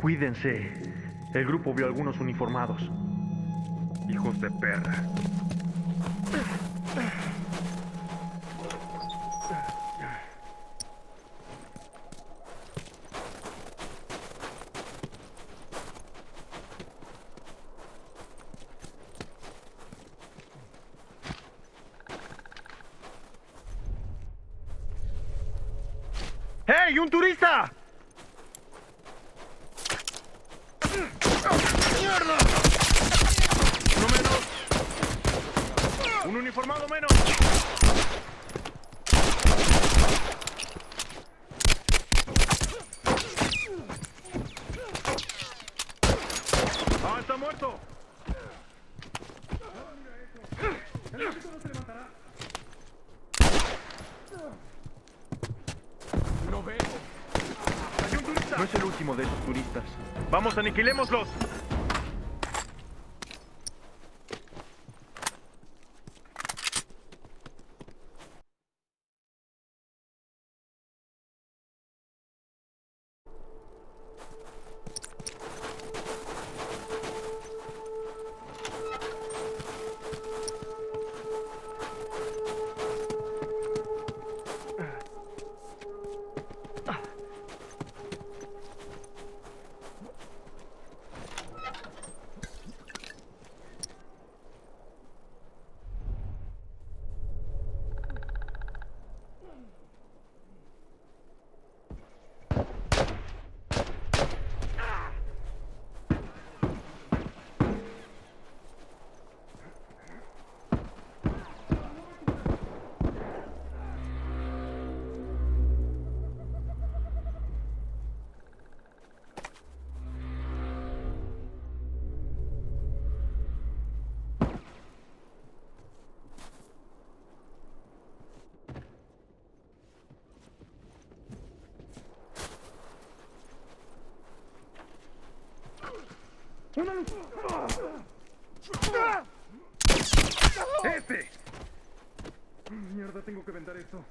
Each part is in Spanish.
Cuídense. El grupo vio algunos uniformados. Hijos de perra. ¡Hey, un turista! ¡Mierda! Uno menos. Un uniformado menos. ¡Ah, está muerto! No veo. No es el último de esos turistas. ¡Vamos, aniquilémoslos! ¡Ese! Mierda, tengo que vender esto.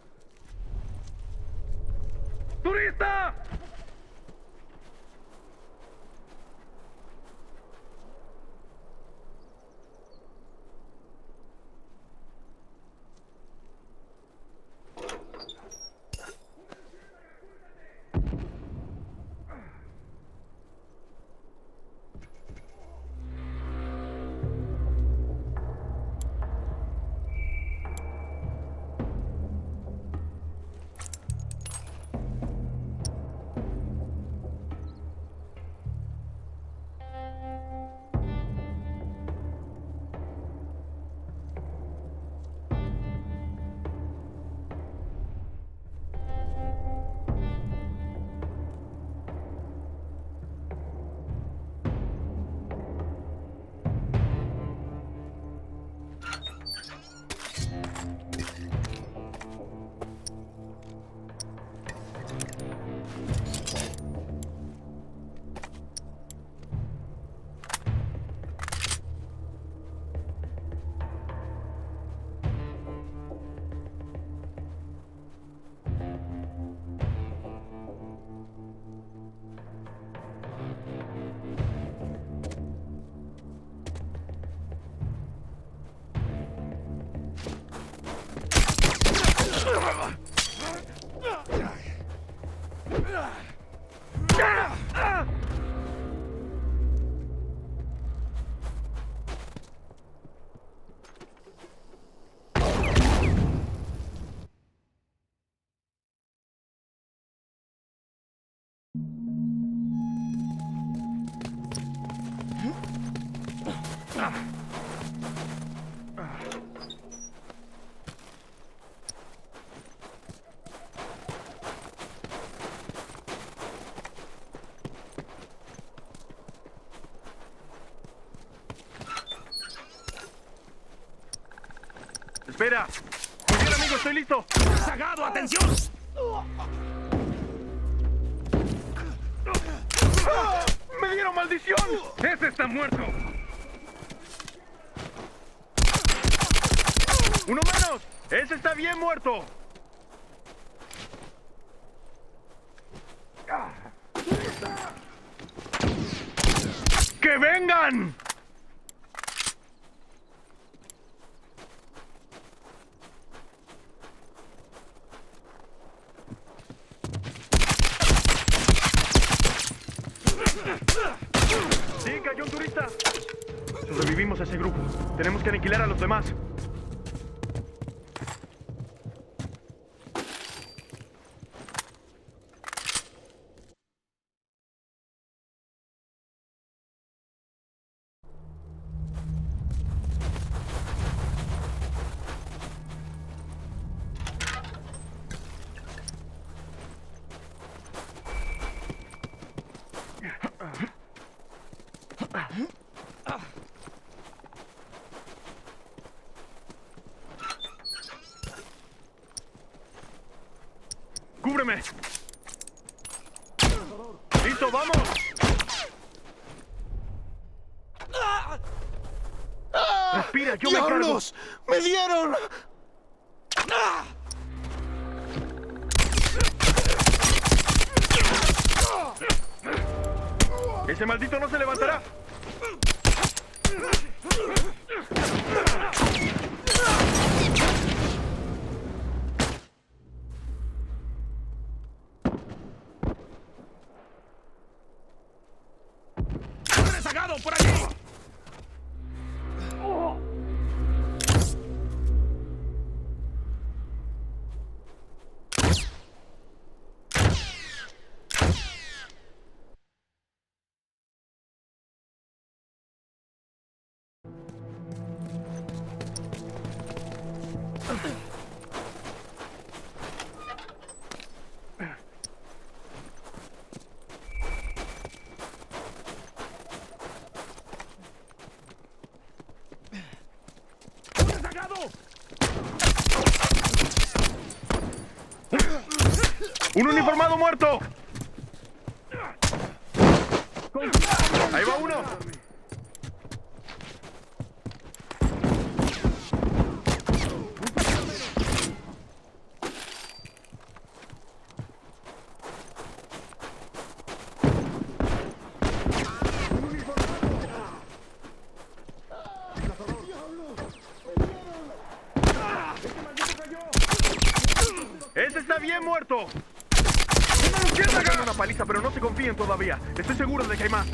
¡Espera! Muy bien, amigo, estoy listo. ¡Sagado, atención! ¡Me dieron maldición! ¡Ese está muerto! ¡Uno menos! ¡Ese está bien muerto! ¡Que vengan! Sí, cayó un turista. Sobrevivimos a ese grupo. Tenemos que aniquilar a los demás. ¡Cúbreme! ¡Listo, vamos! Respira, yo me cargo. ¡Me dieron! ¡Ese maldito no se levantará! ¡Un uniformado muerto! ¡Ahí va uno! ¡Ese está bien muerto! ¡Quieren darle una paliza, pero no se confíen todavía. Estoy seguro de que hay más.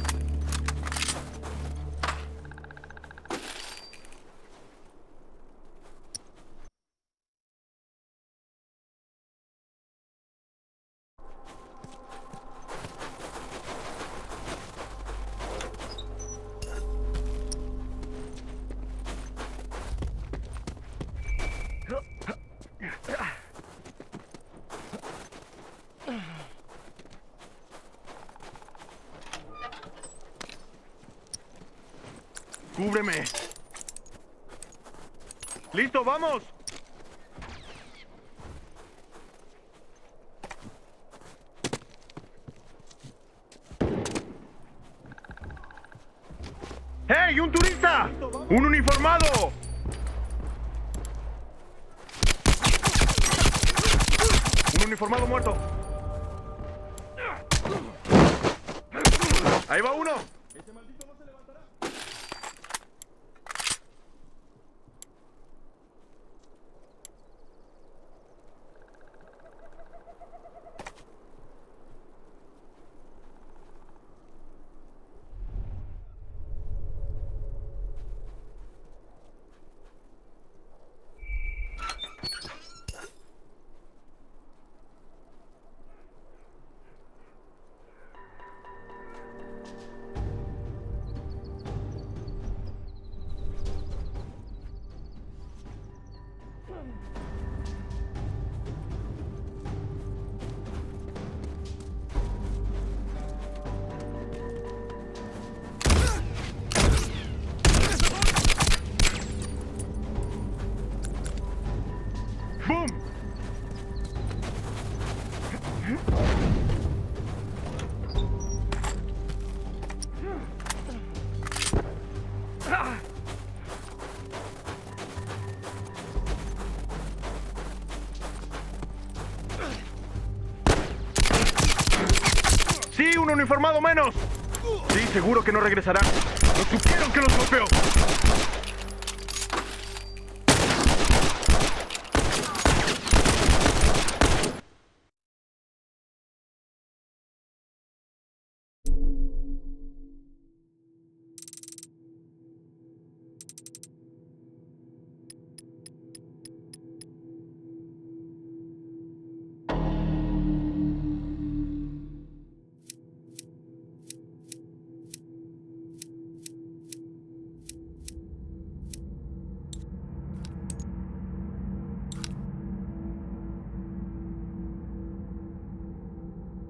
¡Cúbreme! ¡Listo, vamos! ¡Hey, un turista! ¡Un uniformado! ¡Un uniformado muerto! ¡Ahí va uno! ¡Sí, un uniformado menos! Sí, seguro que no regresarán. No supieron que los golpeó.